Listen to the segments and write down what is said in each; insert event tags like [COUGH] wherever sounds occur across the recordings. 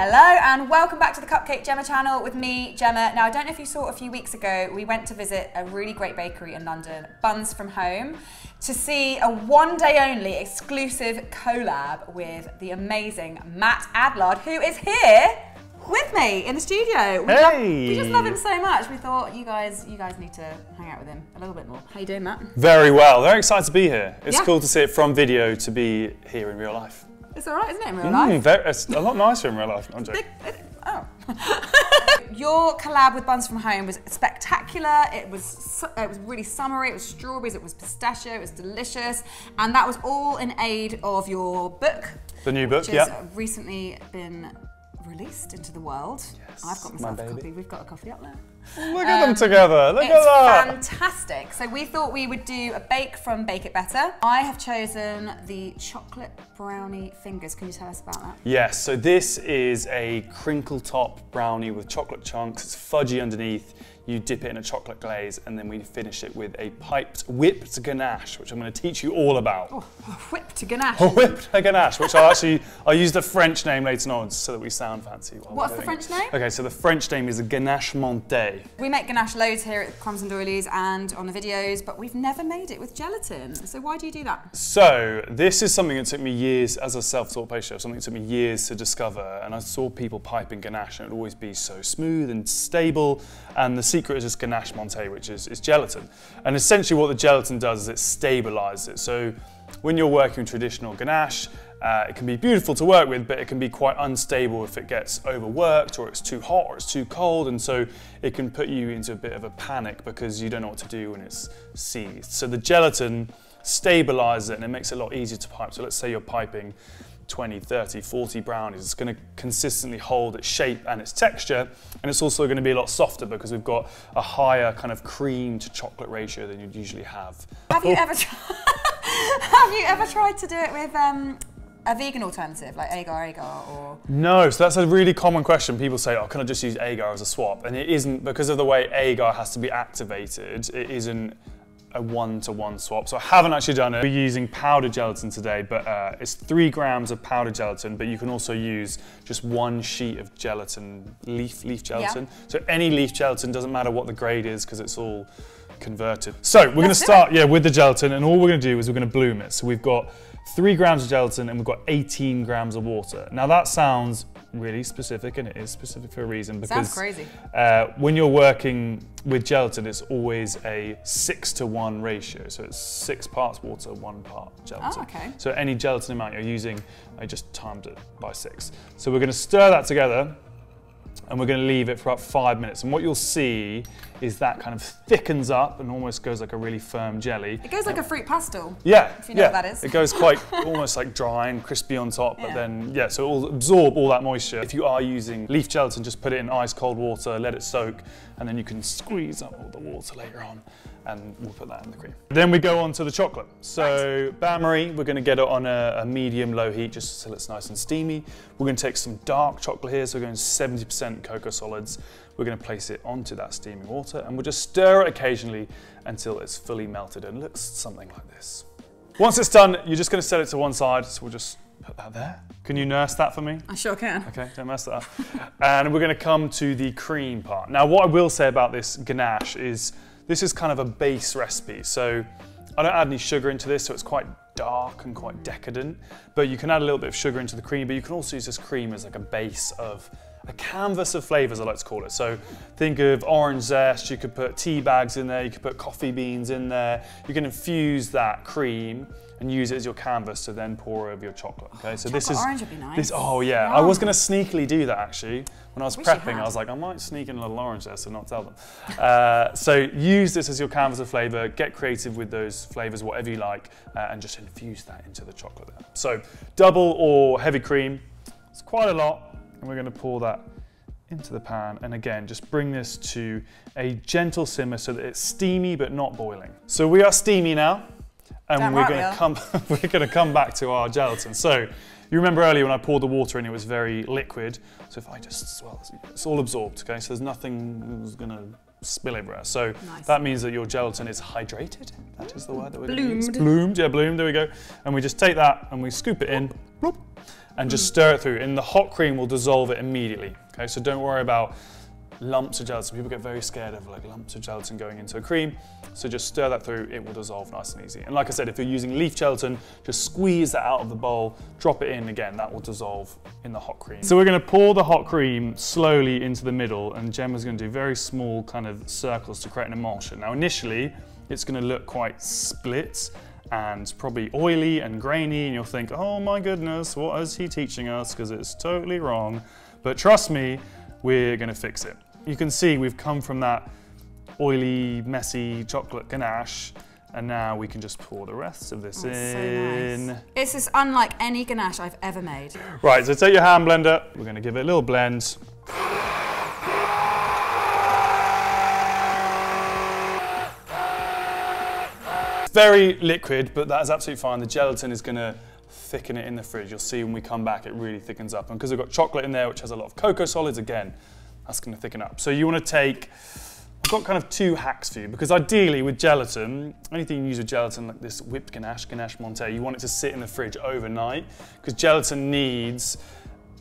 Hello and welcome back to the Cupcake Jemma channel with me, Jemma. Now, I don't know if you saw a few weeks ago, we went to visit a really great bakery in London, Buns from Home, to see a one day only exclusive collab with the amazing Matt Adlard, who is here with me in the studio. We, love- we just love him so much. We thought you guys, you guys need to hang out with him a little bit more. How you doing, Matt? Very well. Very excited to be here. It's Yeah. cool to see it from video to be here in real life. It's all right, isn't it, in real Mm, life? very, it's a lot nicer in real life. No, I'm joking. Oh. [LAUGHS] Your collab with Buns from Home was spectacular. It was it was really summery. It was strawberries. It was pistachio. It was delicious, and that was all in aid of your book, The new book, which has yeah. recently been released into the world. Yes, I've got my myself a copy. We've got a copy up there. Look at them um, together. Look at that. fantastic. So we thought we would do a bake from Bake It Better. I have chosen the chocolate brownie fingers. Can you tell us about that? Yes, so this is a crinkle top brownie with chocolate chunks. It's fudgy underneath. You dip it in a chocolate glaze and then we finish it with a piped whipped ganache, which I'm going to teach you all about. Oh, whipped ganache. Whipped ganache, which I'll actually, I'll use the French name later on so that we sound fancy. while What's the. French name? Okay, so the French name is a ganache montée. We make ganache loads here at Crumbs and Doilies and on the videos, but we've never made it with gelatin. So why do you do that? So this is something that took me years as a self-taught pastry chef, something that took me years to discover. And I saw people piping ganache and it would always be so smooth and stable. And the secret is just ganache montée, which is, is gelatin. And essentially what the gelatin does is it stabilizes it. So when you're working traditional ganache, uh, it can be beautiful to work with, but it can be quite unstable if it gets overworked or it's too hot or it's too cold. And so it can put you into a bit of a panic because you don't know what to do when it's seized. So the gelatin stabilizes it and it makes it a lot easier to pipe. So let's say you're piping 20, 30, 40 brownies. It's going to consistently hold its shape and its texture. And it's also going to be a lot softer because we've got a higher kind of cream to chocolate ratio than you'd usually have. Have you ever tried? [LAUGHS] have you ever tried to do it with um, a vegan alternative like agar agar or? No, so that's a really common question. People say, oh, can I just use agar as a swap? And it isn't, because of the way agar has to be activated, it isn't a one-to-one swap. So I haven't actually done it. We're using powdered gelatin today, but uh, it's three grams of powdered gelatin, but you can also use just one sheet of gelatin, leaf, leaf gelatin. So any leaf gelatin, doesn't matter what the grade is, because it's all converted. So we're gonna [LAUGHS] start, yeah, with the gelatin, and all we're gonna do is we're gonna bloom it. So we've got three grams of gelatin and we've got 18 grams of water. Now that sounds really specific, and it is specific for a reason because Sounds crazy. uh, when you're working with gelatin, it's always a six to one ratio. So it's six parts water, one part gelatin. Oh, okay. So any gelatin amount you're using, I just timed it by six. So we're going to stir that together and we're going to leave it for about five minutes. And what you'll see is that kind of thickens up and almost goes like a really firm jelly. It goes like a fruit pastel. Yeah, If you know yeah. what that is. It goes quite [LAUGHS] almost like dry and crispy on top, but Yeah. then yeah, so it will absorb all that moisture. If you are using leaf gelatin, just put it in ice cold water, let it soak, and then you can squeeze up all the water later on, and we'll put that in the cream. Then we go on to the chocolate. So bain marie, we're going to get it on a, a medium low heat just so it's nice and steamy. We're going to take some dark chocolate here, so we're going 70% cocoa solids. We're going to place it onto that steaming water, and we'll just stir it occasionally until it's fully melted and looks something like this. Once it's done, you're just going to set it to one side. So we'll just put that there. Can you nurse that for me? I sure can. Okay, don't mess that up. [LAUGHS] and we're going to come to the cream part. Now, what I will say about this ganache is this is kind of a base recipe. So I don't add any sugar into this, so it's quite dark and quite decadent. But you can add a little bit of sugar into the cream, but you can also use this cream as like a base of a canvas of flavors, I like to call it. So think of orange zest, you could put tea bags in there, you could put coffee beans in there. You can infuse that cream and use it as your canvas to then pour over your chocolate. Okay, so this is orange would be nice. this. Oh yeah, I was going to sneakily do that actually. When I was Wish prepping, I was like, I might sneak in a little orange there, so not tell them. [LAUGHS] Uh, so use this as your canvas of flavor. Get creative with those flavors, whatever you like, uh, and just infuse that into the chocolate. There. So double or heavy cream. It's quite a lot, and we're going to pour that into the pan. And again, just bring this to a gentle simmer so that it's steamy but not boiling. So we are steamy now, and Damn we're right gonna come. [LAUGHS] we're going to come back to our gelatin. So. You remember earlier when I poured the water in, it was very liquid. So if I just, well, it's all absorbed, okay? So there's nothing that's gonna spill everywhere. So Nice. that means that your gelatin is hydrated. That is the word that we're gonna use. Bloomed. Bloomed, yeah, bloomed, there we go. And we just take that and we scoop it in, bloop, and just mm. stir it through. And the hot cream will dissolve it immediately. Okay, so don't worry about lumps of gelatin. People get very scared of like lumps of gelatin going into a cream. So just stir that through, it will dissolve nice and easy. And like I said, if you're using leaf gelatin, just squeeze that out of the bowl, drop it in again, that will dissolve in the hot cream. So we're gonna pour the hot cream slowly into the middle and Jemma's gonna do very small kind of circles to create an emulsion. Now initially, it's gonna look quite split and probably oily and grainy and you'll think, oh my goodness, what is he teaching us? Because it's totally wrong. But trust me, we're gonna fix it. You can see we've come from that oily, messy chocolate ganache and now we can just pour the rest of this Oh, it's so nice. This is unlike any ganache I've ever made. Right, so take your hand blender. We're gonna give it a little blend. It's very liquid, but that's absolutely fine. The gelatin is gonna thicken it in the fridge. You'll see when we come back, it really thickens up. And because we've got chocolate in there, which has a lot of cocoa solids, again, that's gonna thicken up. So you wanna take, I've got kind of two hacks for you, because ideally with gelatin, anything you use with gelatin, like this whipped ganache, ganache montée, you want it to sit in the fridge overnight, because gelatin needs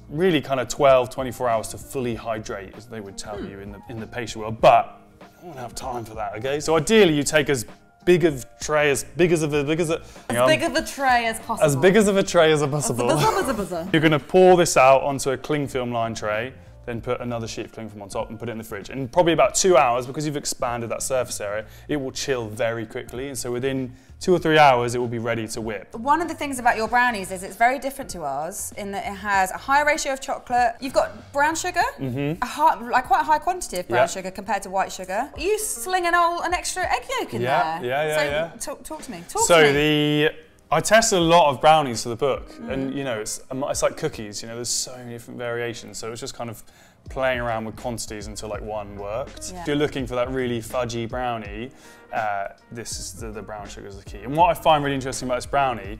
really kind of 12, 24 hours to fully hydrate, as they would tell hmm. you in the, in the pastry world. But I don't have time for that, okay? So ideally you take as big of tray, as big as of a, big as a, on. Big of a tray as possible. as big as of a tray as possible. Buzzer, buzzer, buzzer. You're gonna pour this out onto a cling film line tray, then put another sheet of cling film on top and put it in the fridge. In probably about two hours, because you've expanded that surface area, it will chill very quickly. And so within two or three hours, it will be ready to whip. One of the things about your brownies is it's very different to ours in that it has a high ratio of chocolate. You've got brown sugar, mm-hmm. a high, like quite a high quantity of brown. Yeah. sugar compared to white sugar. You sling an old, an extra egg yolk in Yeah, there. yeah, yeah, so yeah. Talk, talk to me. Talk So to me. the I tested a lot of brownies for the book, Mm. and you know it's um, it's like cookies. You know, there's so many different variations. So it was just kind of playing around with quantities until like one worked. Yeah. If you're looking for that really fudgy brownie, uh, this is the, the brown sugar is the key. And what I find really interesting about this brownie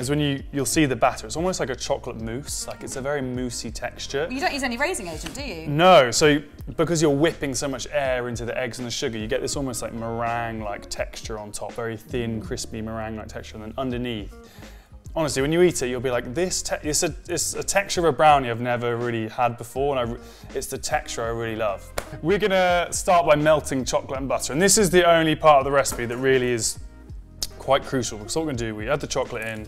is when you you'll see the batter. It's almost like a chocolate mousse. Like it's a very moussey texture. You don't use any raising agent, do you? No, so because you're whipping so much air into the eggs and the sugar, you get this almost like meringue-like texture on top, very thin, crispy meringue-like texture, and then underneath. Honestly, when you eat it, you'll be like, this. It's a it's a texture of a brownie I've never really had before, and I, it's the texture I really love. We're gonna start by melting chocolate and butter, and this is the only part of the recipe that really is quite crucial. Because what we're gonna do, we add the chocolate in,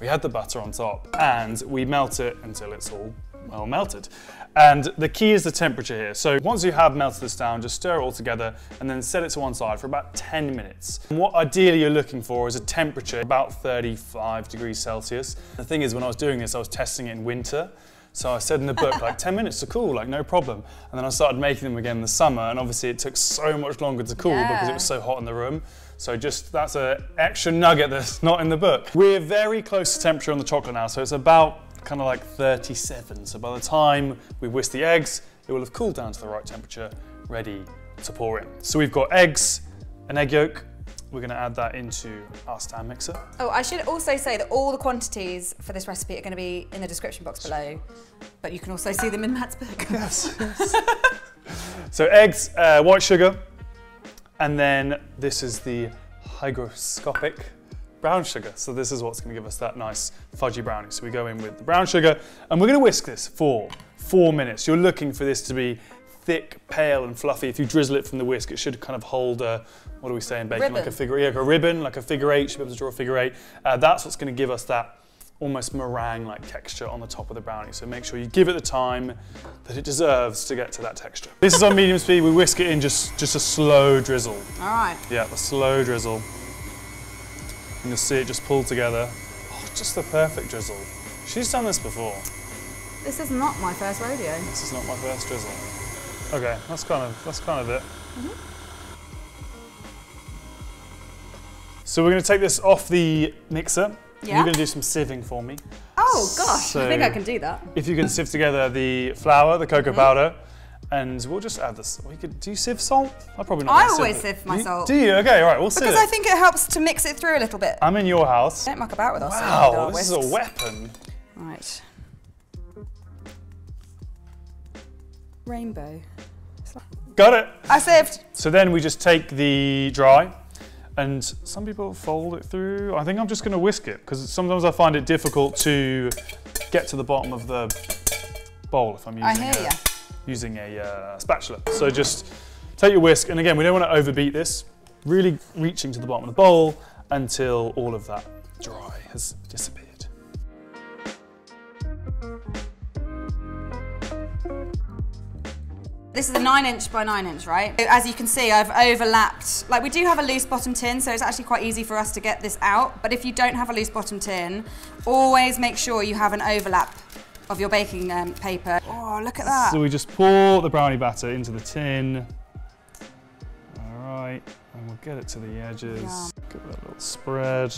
we had the butter on top, and we melt it until it's all well melted. And the key is the temperature here. So once you have melted this down, just stir it all together and then set it to one side for about 10 minutes. And what ideally you're looking for is a temperature about 35 degrees Celsius. The thing is, when I was doing this, I was testing it in winter. So I said in the book, like 10 minutes to cool, like no problem. And then I started making them again in the summer, and obviously it took so much longer to cool because it was so hot in the room. So just that's an extra nugget that's not in the book. We're very close to temperature on the chocolate now, so it's about kind of like 37. So by the time we whisk the eggs, it will have cooled down to the right temperature, ready to pour in. So we've got eggs, an egg yolk. We're going to add that into our stand mixer. Oh, I should also say that all the quantities for this recipe are going to be in the description box below, but you can also see them in Matt's book. Yes. [LAUGHS] so eggs, uh, white sugar, and then this is the hygroscopic brown sugar. So this is what's going to give us that nice fudgy brownie. So we go in with the brown sugar, and we're going to whisk this for four minutes. You're looking for this to be thick, pale, and fluffy. If you drizzle it from the whisk, it should kind of hold a, what do we say in bacon? Like a Ribbon. figure, yeah, like a ribbon, like a figure eight. Should be able to draw a figure eight. Uh, that's what's going to give us that almost meringue-like texture on the top of the brownie. So make sure you give it the time that it deserves to get to that texture. This is on medium speed. We whisk it in just, just a slow drizzle. All right. Yeah, a slow drizzle. And you'll see it just pull together. Oh, just the perfect drizzle. She's done this before. This is not my first rodeo. This is not my first drizzle. Okay, that's kind of that's kind of it. Mm-hmm. So we're going to take this off the mixer. Yeah. You're going to do some sieving for me. Oh gosh, I think I can do that. If you can sieve together the flour, the cocoa mm-hmm. powder, and we'll just add this. We could do you sieve salt? I probably not. I always it. sieve my salt. Do you? Okay, all right. We'll sieve Because I think it helps to mix it through a little bit. I'm in your house. Don't muck about with us. Wow, this is a weapon. Right. Rainbow. Got it. I sieved. So then we just take the dry And some people fold it through. I think I'm just gonna whisk it because sometimes I find it difficult to get to the bottom of the bowl if I'm using, I hear a, using a uh, spatula. So just take your whisk, and again, we don't want to overbeat this. Really reaching to the bottom of the bowl until all of that dry has disappeared. This is a nine inch by nine inch, right? As you can see, I've overlapped, like we do have a loose bottom tin, so it's actually quite easy for us to get this out. But if you don't have a loose bottom tin, always make sure you have an overlap of your baking um, paper. Oh, look at that. So we just pour the brownie batter into the tin. All right, and we'll get it to the edges. Yum. Give it a little spread.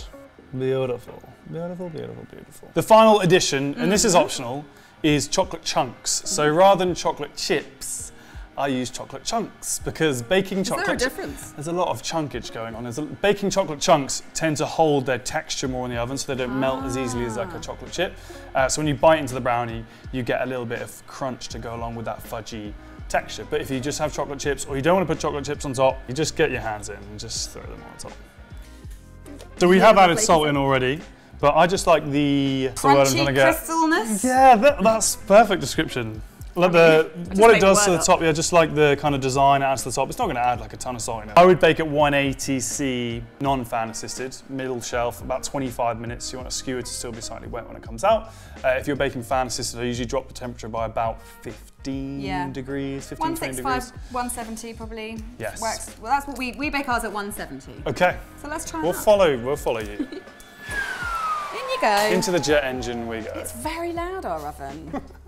Beautiful, beautiful, beautiful, beautiful. The final addition, and this is Mm-hmm. optional, is chocolate chunks. So rather than chocolate chips, I use chocolate chunks because baking chocolate. difference? There's a lot of chunkage going on. A, baking chocolate chunks tend to hold their texture more in the oven, so they don't melt as easily as like a chocolate chip. Uh, so when you bite into the brownie, you get a little bit of crunch to go along with that fudgy texture. But if you just have chocolate chips, or you don't want to put chocolate chips on top, you just get your hands in and just throw them on top. So we have added salt in already, but I just like the, what's the word I'm Crunchy trying to get. crystalness. Yeah, that, that's perfect description. Like the what it does to the up. top, yeah, just like the kind of design it adds to the top. It's not going to add like a ton of salt in it. I would bake at 180C non-fan assisted, middle shelf, about 25 minutes. You want a skewer to still be slightly wet when it comes out. Uh, if you're baking fan assisted, I usually drop the temperature by about 15 Yeah. degrees, 15, 20 165, degrees. 170 probably. Yes. Works. Well, that's what we, we bake ours at 170. Okay, So let's try we'll follow. We'll follow you. [LAUGHS] In you go. Into the jet engine we go. It's very loud, our oven. [LAUGHS]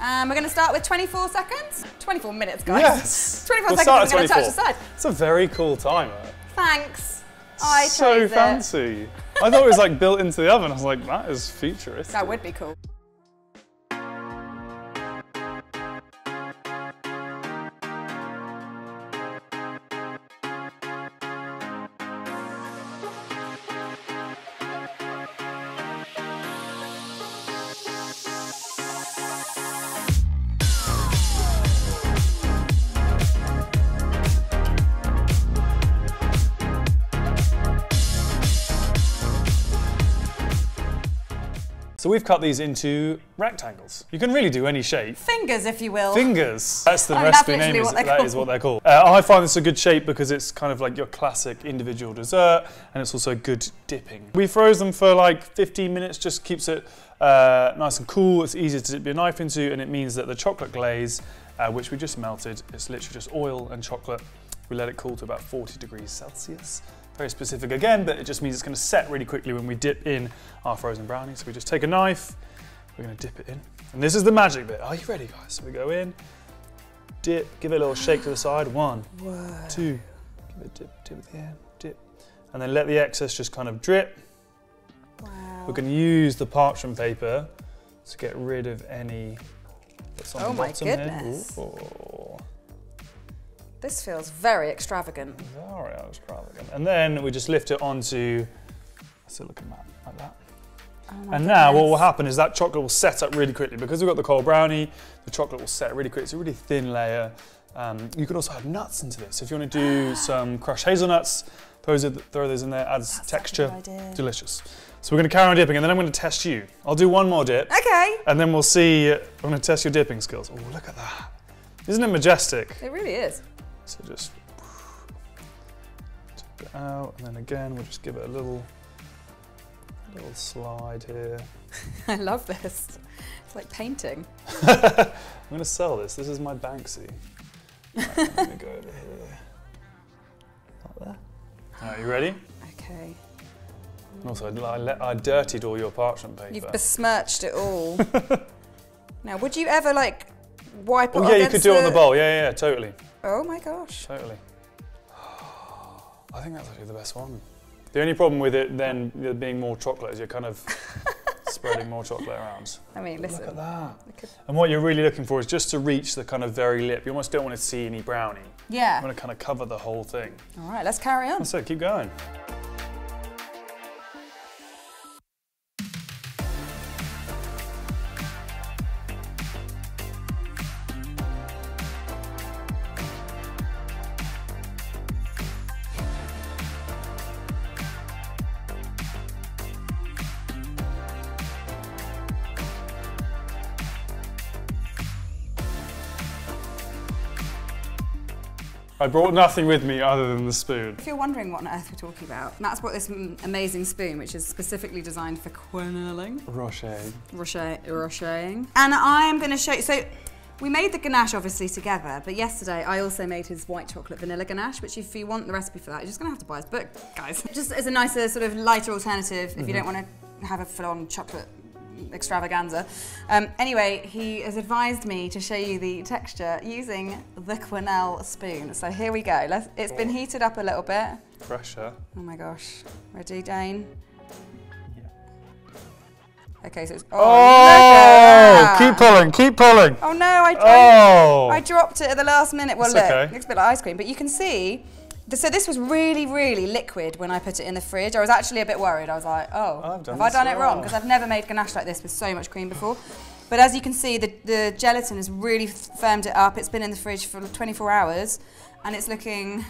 um, we're going to start with 24 seconds. 24 minutes, guys. Yes. 24 We'll seconds, I'm going to touch the 24. side. It's a very cool timer. Thanks. I so fancy. I thought it was like built into the oven. I was like, that is futuristic. That would be cool. So we've cut these into rectangles. You can really do any shape. Fingers, if you will. Fingers. That's the [LAUGHS] I mean, recipe name. Is, what they're that called. is what they're called. Uh, I find this a good shape because it's kind of like your classic individual dessert, and it's also good dipping. We froze them for like 15 minutes. Just keeps it uh, nice and cool. It's easy to dip your knife into, and it means that the chocolate glaze, uh, which we just melted, it's literally just oil and chocolate. We let it cool to about 40 degrees Celsius. Very specific again, but it just means it's going to set really quickly when we dip in our frozen brownie. So we just take a knife, we're going to dip it in. And this is the magic bit. Are you ready, guys? So we go in, dip, give it a little shake to the side. One, two, give it a dip, dip at the end, dip. And then let the excess just kind of drip. Wow. We're going to use the parchment paper to get rid of any that's on Oh the my goodness. This feels very extravagant. very extravagant. And then we just lift it onto a silicone mat like that. Oh And now what will happen is that chocolate will set up really quickly. Because we've got the cold brownie, the chocolate will set really quick. It's a really thin layer. Um, you can also add nuts into this. So if you want to do [GASPS] some crushed hazelnuts, throw those, throw those in there, adds That's texture. Delicious. So we're going to carry on dipping and then I'm going to test you. I'll do one more dip Okay. and then we'll see, I'm going to test your dipping skills. Oh, look at that. Isn't it majestic? It really is. So just dip it out and then again we'll just give it a little, little slide here. [LAUGHS] I love this. It's like painting. [LAUGHS] I'm going to sell this. This is my Banksy. Right, I'm going to go over here. Like that. All right, you ready? Okay. Also, I, I, dirtied all your parchment paper. You've besmirched it all. [LAUGHS] now, would you ever like wipe it oh, yeah, you could do it on the the bowl. Yeah, yeah, yeah, totally. Oh my gosh. Totally. [GASPS] I think that's actually the best one. The only problem with it then being more chocolate is you're kind of [LAUGHS] spreading more chocolate around. I mean, Look listen. at that. Look at- And what you're really looking for is just to reach the kind of very lip. You almost don't want to see any brownie. Yeah. You want to kind of cover the whole thing. All right, let's carry on. That's it, keep going. I brought nothing with me other than the spoon. If you're wondering what on earth we're talking about, Matt's brought this mm, amazing spoon, which is specifically designed for quenelling, Rocher. rocher, rochering. And I'm going to show you. So we made the ganache obviously together, but yesterday I also made his white chocolate vanilla ganache, which if you want the recipe for that, you're just going to have to buy his book, guys. Just as a nicer, sort of lighter alternative if you don't want to have a full-on chocolate extravaganza. Um, anyway, he has advised me to show you the texture using the Quenelle spoon. So here we go. Let's, it's been heated up a little bit. Pressure. Oh my gosh. Ready, Dane? Okay, so it's. Oh, Oh, keep pulling, keep pulling. Oh no, I, Oh. I, I dropped it at the last minute. Well, It's look, okay. looks a bit like ice cream, but you can see. So this was really, really liquid when I put it in the fridge. I was actually a bit worried. I was like, oh, I've done have I done it wrong? Because I've never made ganache like this with so much cream before. But as you can see, the, the gelatin has really firmed it up. It's been in the fridge for 24 hours, and it's looking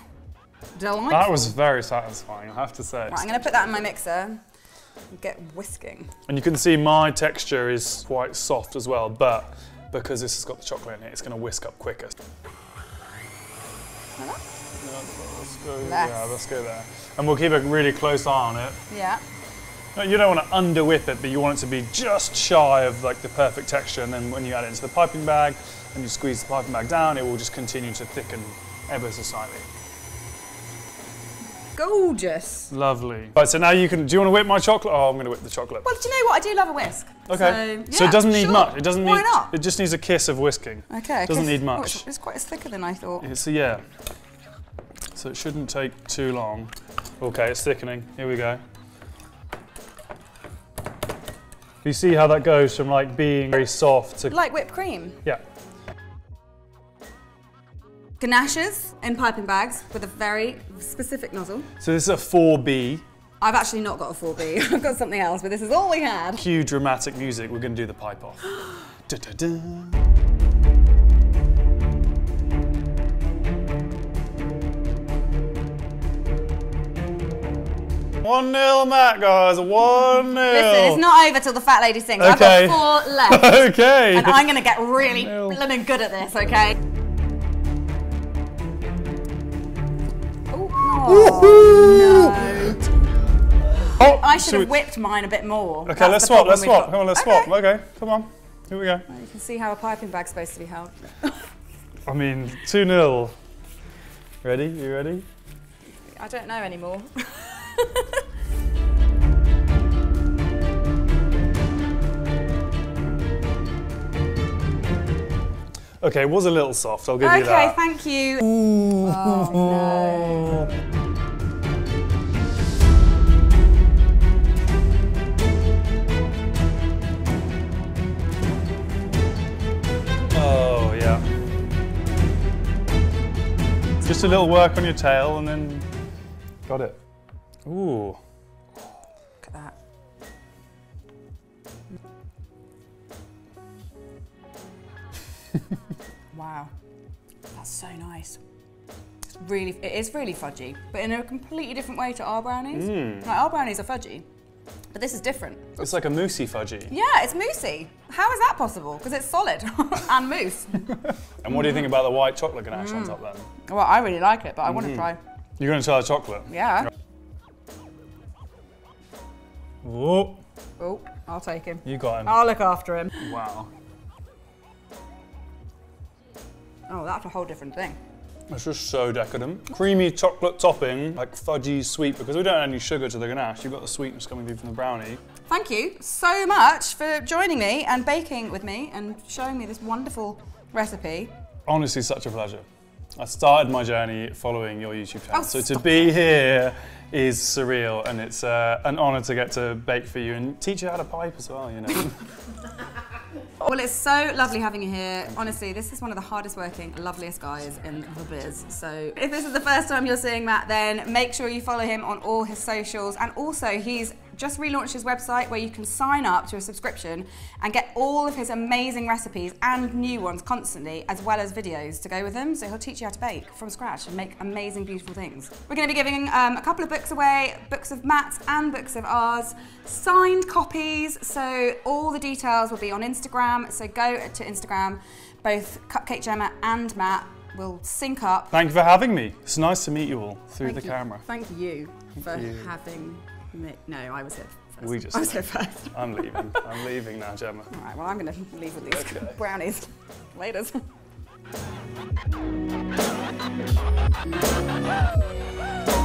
delightful. That was very satisfying, I have to say. Right, I'm going to put that in my mixer and get whisking. And you can see my texture is quite soft as well, but because this has got the chocolate in it, it's going to whisk up quicker. Like let's go, Less. yeah, let's go there. And we'll keep a really close eye on it. Yeah. No, You don't want to under whip it, but you want it to be just shy of like the perfect texture. And then when you add it into the piping bag and you squeeze the piping bag down, it will just continue to thicken ever so slightly. Gorgeous. Lovely. Right, so now you can. Do you want to whip my chocolate? Oh, I'm going to whip the chocolate. Well, do you know what? I do love a whisk. Okay. So, So, it doesn't need sure. much. It doesn't Why need. not? It just needs a kiss of whisking. Okay. It Doesn't need oh, much. it's, it's quite thicker than I thought. It's yeah. So it shouldn't take too long. Okay, it's thickening. Here we go. You see how that goes from like being very soft to Like whipped cream. yeah. Ganaches in piping bags with a very specific nozzle. So this is a 4B. I've actually not got a 4B. [LAUGHS] I've got something else, but this is all we had. Cue dramatic music. We're going to do the pipe off. [GASPS] Da-da-da. One nil, Matt, guys. One nil. Listen, it's not over till the fat lady sings. Okay. I've got four left. [LAUGHS] okay. and I'm going to get really blooming good at this, okay? Oh, no. Oh, I should have whipped mine a bit more. Okay, That's let's swap. Let's swap. got. Come on, let's Okay. swap. Okay, come on. Here we go. You can see how a piping bag's supposed to be held. I mean, 2 0. Ready? You ready? I don't know anymore. [LAUGHS] [LAUGHS] Okay, it was a little soft. I'll give you that. okay, thank you. Ooh. Oh, Oh, yeah. Just a little work on your tail and then got it. Ooh. Look at that. [LAUGHS] wow, that's so nice. It's really, it is really fudgy, but in a completely different way to our brownies. Mm. Like our brownies are fudgy, but this is different. It's like a moussey fudgy. Yeah, it's moussey. How is that possible? Because it's solid [LAUGHS] and mousse. And what do you think about the white chocolate ganache on top then? Well, I really like it, but I want to try. You're going to try the chocolate? Yeah. Oh, Oh, I'll take him. you got him. I'll look after him. Wow. Oh, that's a whole different thing. It's just so decadent. Creamy chocolate topping, like fudgy sweet, because we don't add any sugar to the ganache. You've got the sweetness coming through from the brownie. Thank you so much for joining me and baking with me and showing me this wonderful recipe. Honestly, such a pleasure. I started my journey following your YouTube channel, Oh, so to stop be here is surreal, and it's uh, an honour to get to bake for you and teach you how to pipe as well. You know. [LAUGHS] Well, it's so lovely having you here. Honestly, this is one of the hardest working, loveliest guys in the biz. So if this is the first time you're seeing Matt, then make sure you follow him on all his socials. And also, he's just relaunched his website where you can sign up to a subscription and get all of his amazing recipes and new ones constantly, as well as videos to go with them. So he'll teach you how to bake from scratch and make amazing, beautiful things. We're going to be giving um, a couple of books away, books of Matt's and books of ours, signed copies. So all the details will be on Instagram. So go to Instagram, both Cupcake Jemma and Matt. we'll sync up. Thank you for having me. It's nice to meet you all through Thank the you. camera. Thank you for you. having me. No, I was here first. We just I was here first. I'm leaving. I'm leaving now, Jemma. All right, well, I'm going to leave with these Okay. brownies. Laters. [LAUGHS]